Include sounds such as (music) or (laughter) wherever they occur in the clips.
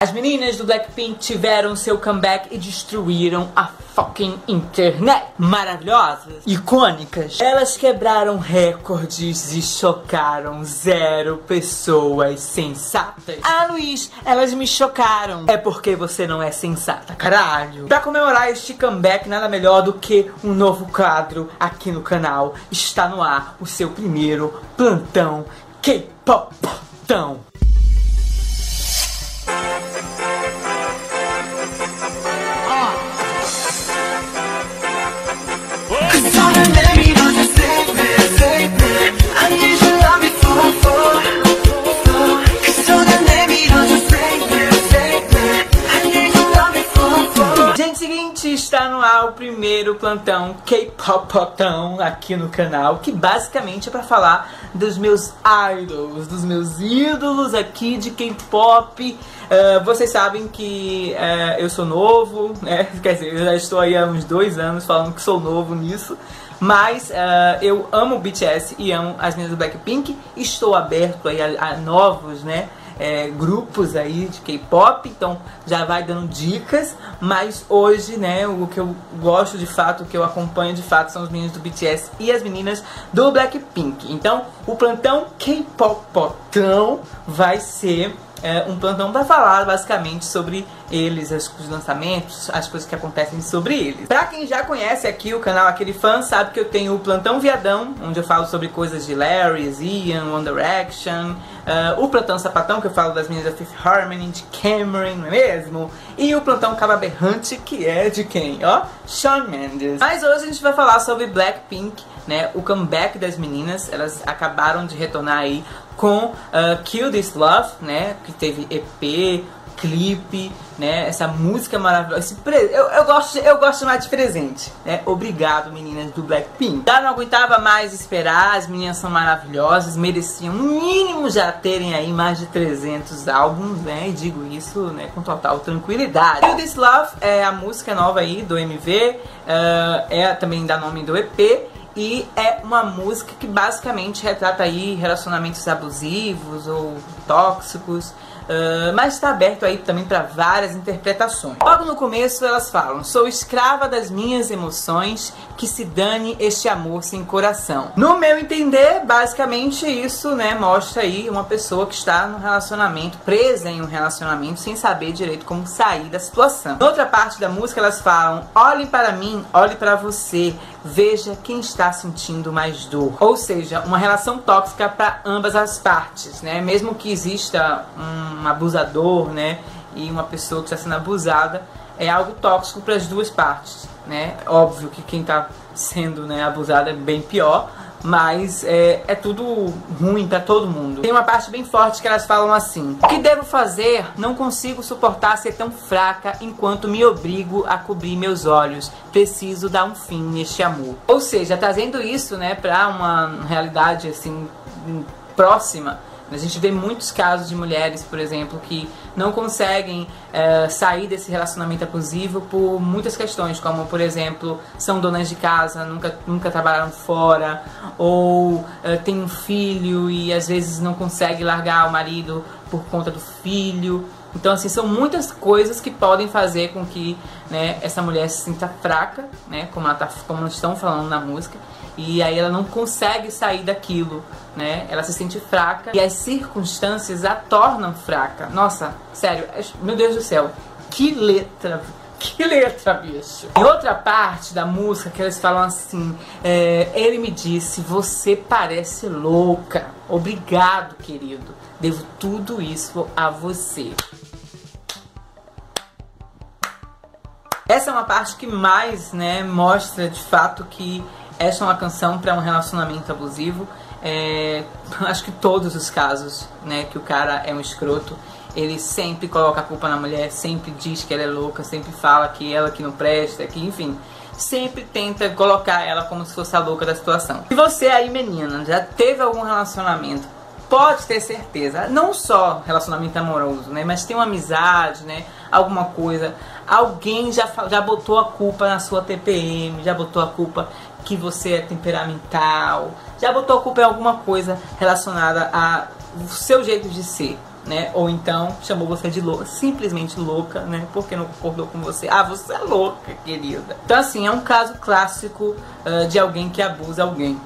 As meninas do Blackpink tiveram seu comeback e destruíram a fucking internet. Maravilhosas, icônicas. Elas quebraram recordes e chocaram zero pessoas sensatas. Ah, Luiz, elas me chocaram. É porque você não é sensata, caralho. Pra comemorar este comeback, nada melhor do que um novo quadro aqui no canal. Está no ar o seu primeiro plantão K-pop. O primeiro plantão K-Popotão aqui no canal, que basicamente é para falar dos meus idols, dos meus ídolos aqui de K-Pop. Uh, vocês sabem que uh, eu sou novo, né? (laughs) Quer dizer, eu já estou aí há uns dois anos falando que sou novo nisso. Mas uh, eu amo o BTS e amo as meninas do Blackpink. Estou aberto aí a, a novos, né? É, grupos aí de K-pop, então já vai dando dicas, mas hoje, né, o que eu gosto de fato, o que eu acompanho de fato são os meninos do BTS e as meninas do Blackpink. Então, o plantão K-popotão vai ser é, um plantão para falar basicamente sobre eles, os lançamentos, as coisas que acontecem sobre eles. Pra quem já conhece aqui o canal Aquele Fã, sabe que eu tenho o Plantão Viadão, onde eu falo sobre coisas de Larry, Ian, One Direction, uh, o Plantão Sapatão, que eu falo das meninas da Fifth Harmony, de Cameron, não é mesmo? E o Plantão Caba Berrante, que é de quem? Ó, Shawn Mendes. Mas hoje a gente vai falar sobre Blackpink, né, o comeback das meninas, elas acabaram de retornar aí com uh, Kill This Love, né, que teve EP, clipe, né? Essa música maravilhosa. Pre... eu, eu, gosto, eu gosto mais de presente, né? Obrigado, meninas do Blackpink. Já não aguentava mais esperar, as meninas são maravilhosas, mereciam no mínimo já terem aí mais de 300 álbuns, né? E digo isso, né, com total tranquilidade. Kill This Love é a música nova aí do MV, uh, é também da nome do EP e é uma música que basicamente retrata aí relacionamentos abusivos ou tóxicos Uh, mas está aberto aí também para várias interpretações. Logo no começo elas falam: Sou escrava das minhas emoções, que se dane este amor sem coração. No meu entender, basicamente isso, né, mostra aí uma pessoa que está no relacionamento, presa em um relacionamento, sem saber direito como sair da situação. Noutra parte da música elas falam: Olhe para mim, olhe para você, veja quem está sentindo mais dor. Ou seja, uma relação tóxica para ambas as partes, né? Mesmo que exista um abusador, né, e uma pessoa que está sendo abusada, é algo tóxico para as duas partes, né? Óbvio que quem está sendo né, abusado é bem pior, mas é, é tudo ruim para todo mundo. Tem uma parte bem forte que elas falam assim: O que devo fazer? Não consigo suportar ser tão fraca enquanto me obrigo a cobrir meus olhos. Preciso dar um fim neste amor. Ou seja, trazendo isso, né, para uma realidade assim próxima a gente vê muitos casos de mulheres, por exemplo, que não conseguem é, sair desse relacionamento abusivo por muitas questões, como, por exemplo, são donas de casa, nunca, nunca trabalharam fora, ou é, tem um filho e às vezes não consegue largar o marido por conta do filho. Então, assim, são muitas coisas que podem fazer com que né, essa mulher se sinta fraca, né, como, ela tá, como estão falando na música, e aí ela não consegue sair daquilo, né? Ela se sente fraca e as circunstâncias a tornam fraca. Nossa, sério, é, meu Deus do céu, que letra, que letra, bicho. Em outra parte da música que eles falam assim, é, ele me disse, você parece louca. Obrigado, querido. Devo tudo isso a você. Essa é uma parte que mais, né, mostra de fato que essa é uma canção para um relacionamento abusivo. É, (laughs) acho que todos os casos, né, que o cara é um escroto, ele sempre coloca a culpa na mulher, sempre diz que ela é louca, sempre fala que ela que não presta, que enfim, sempre tenta colocar ela como se fosse a louca da situação. Se você aí, menina, já teve algum relacionamento, pode ter certeza, não só relacionamento amoroso, né, mas tem uma amizade, né, alguma coisa, alguém já, já botou a culpa na sua TPM, já botou a culpa que você é temperamental, já botou a culpa em alguma coisa relacionada ao seu jeito de ser. Né? Ou então chamou você de louca, simplesmente louca, né? Porque não concordou com você. Ah, você é louca, querida. Então, assim, é um caso clássico uh, de alguém que abusa alguém.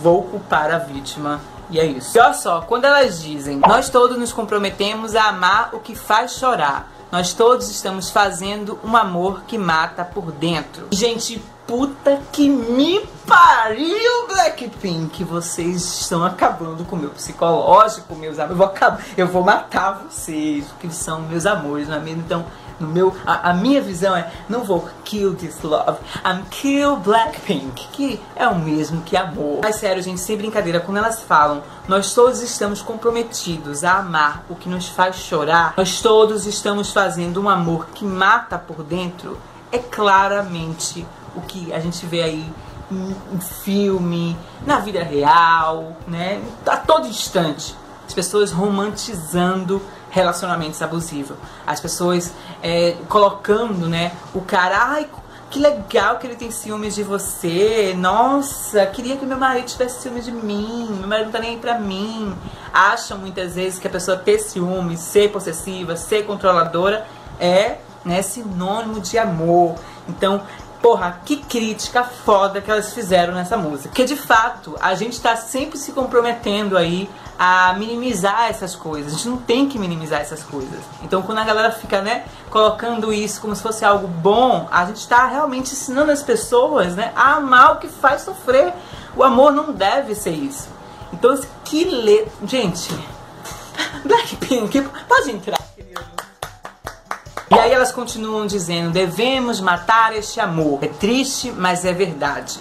Vou culpar a vítima. E é isso. E olha só, quando elas dizem, nós todos nos comprometemos a amar o que faz chorar. Nós todos estamos fazendo um amor que mata por dentro. Gente, puta que me pariu, Blackpink. Vocês estão acabando com o meu psicológico, meus amores. Eu vou, acabar, eu vou matar vocês, que são meus amores, não é mesmo? Então, no meu, a, a, minha visão é, não vou kill this love, I'm kill Blackpink, que é o mesmo que amor. Mas sério, gente, sem brincadeira, quando elas falam, nós todos estamos comprometidos a amar o que nos faz chorar, nós todos estamos fazendo um amor que mata por dentro, é claramente o que a gente vê aí em filme, na vida real, né? A todo instante. As pessoas romantizando relacionamentos abusivos. As pessoas é, colocando, né, o cara, ai, que legal que ele tem ciúmes de você. Nossa, queria que meu marido tivesse ciúmes de mim. Meu marido não tá nem aí pra mim. Acham muitas vezes que a pessoa ter ciúmes, ser possessiva, ser controladora é né, sinônimo de amor. Então, Porra, que crítica foda que elas fizeram nessa música. Porque de fato, a gente tá sempre se comprometendo aí a minimizar essas coisas. A gente não tem que minimizar essas coisas. Então quando a galera fica, né, colocando isso como se fosse algo bom, a gente tá realmente ensinando as pessoas, né, a amar o que faz sofrer. O amor não deve ser isso. Então, que letra. Gente, (laughs) Blackpink, pode entrar. E aí elas continuam dizendo: devemos matar este amor. É triste, mas é verdade.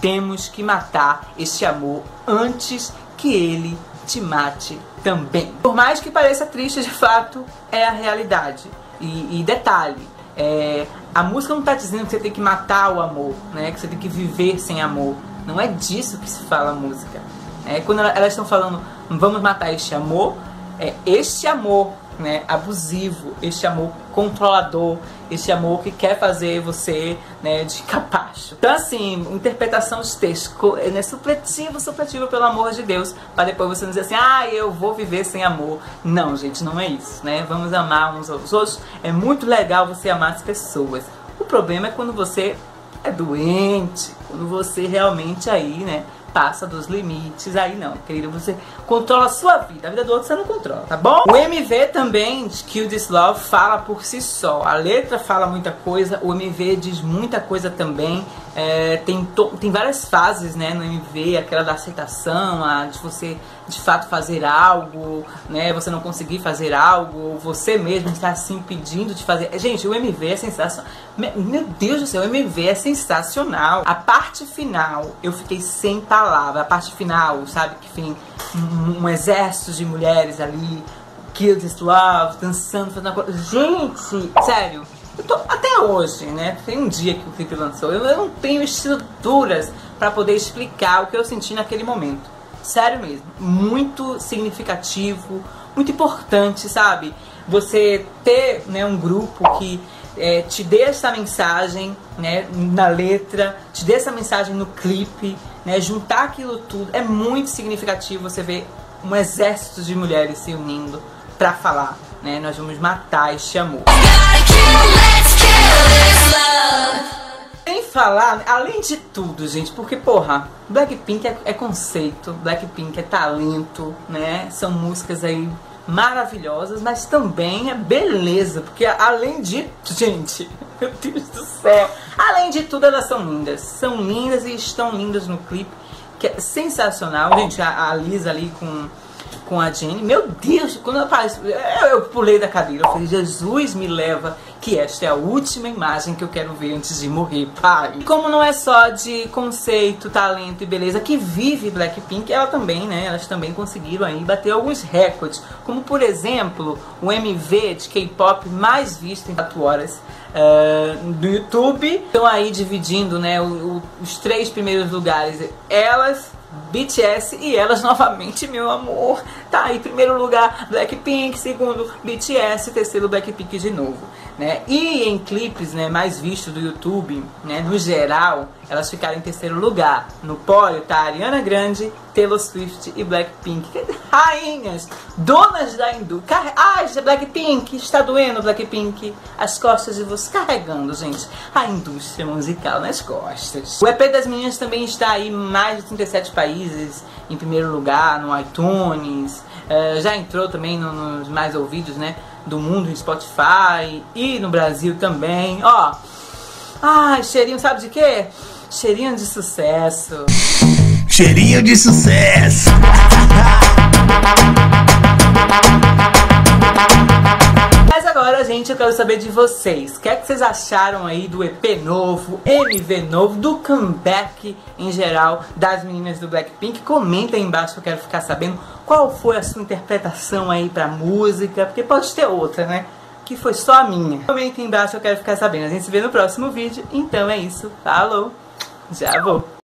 Temos que matar este amor antes que ele te mate também. Por mais que pareça triste, de fato, é a realidade. E, e detalhe, é, a música não está dizendo que você tem que matar o amor, né? Que você tem que viver sem amor. Não é disso que se fala a música. É, quando elas estão falando, vamos matar este amor, é este amor né, abusivo, este amor controlador, este amor que quer fazer você né, de (laughs) capacho. Então, assim, interpretação de texto, né, supletivo, supletivo, pelo amor de Deus, para depois você não dizer assim, ah, eu vou viver sem amor. Não, gente, não é isso, né? Vamos amar uns aos outros. É muito legal você amar as pessoas. O problema é quando você é doente, quando você realmente aí, né, passa dos limites. Aí não, querido, você controla a sua vida. A vida do outro você não controla, tá bom? O MV também, de Kill This Love, fala por si só. A letra fala muita coisa, o MV diz muita coisa também. É, tem, tem várias fases né, no MV, aquela da aceitação, a de você de fato fazer algo, né? Você não conseguir fazer algo, você mesmo está se impedindo de fazer. Gente, o MV é sensacional. Meu Deus do céu, o MV é sensacional. A parte final, eu fiquei sem palavra. A parte final, sabe? Que tem um, um exército de mulheres ali, This Love, dançando, fazendo coisa. Gente, sério. Tô até hoje, né? Tem um dia que o clipe lançou. Eu, eu não tenho estruturas para poder explicar o que eu senti naquele momento. Sério mesmo. Muito significativo, muito importante, sabe? Você ter né, um grupo que é, te dê essa mensagem né, na letra, te dê essa mensagem no clipe, né, juntar aquilo tudo. É muito significativo você ver um exército de mulheres se unindo para falar, né? Nós vamos matar este amor. Sem falar, além de tudo, gente, porque, porra, Blackpink é, é conceito, Blackpink é talento, né? São músicas aí maravilhosas, mas também é beleza, porque além de. Gente, (laughs) meu Deus do céu! Além de tudo, elas são lindas. São lindas e estão lindas no clipe, que é sensacional. Gente, a, a Lisa ali com com a Jenny. Meu Deus, quando apareceu, eu pulei da cadeira. Eu falei, Jesus me leva, que esta é a última imagem que eu quero ver antes de morrer, pai. Como não é só de conceito, talento e beleza que vive Blackpink, ela também, né? Elas também conseguiram aí bater alguns recordes. Como, por exemplo, o MV de K-pop mais visto em 4 horas. Uh, do YouTube estão aí dividindo né, o, o, os três primeiros lugares. Elas BTS e elas novamente, meu amor. Tá aí, primeiro lugar Blackpink, segundo BTS, terceiro Blackpink de novo, né? E em clipes, né, mais vistos do YouTube, né, no geral, elas ficaram em terceiro lugar. No pódio tá Ariana Grande, Taylor Swift e Blackpink. Rainhas, donas da indústria. Ai, Blackpink, está doendo Blackpink. As costas de você carregando, gente. A indústria musical nas costas. O EP das meninas também está aí em mais de 37 países. Em primeiro lugar no iTunes. Uh, já entrou também no, nos mais ouvidos, né? Do mundo em Spotify. E no Brasil também. Ó. Ai, cheirinho, sabe de quê? Cheirinho de sucesso. Cheirinho de sucesso. Mas agora, gente, eu quero saber de vocês. O que, é que vocês acharam aí do EP novo, MV novo, do comeback em geral das meninas do Blackpink? Comenta aí embaixo que eu quero ficar sabendo qual foi a sua interpretação aí pra música, porque pode ter outra, né? Que foi só a minha. Comenta aí embaixo, eu quero ficar sabendo. A gente se vê no próximo vídeo. Então é isso. Falou! Já vou!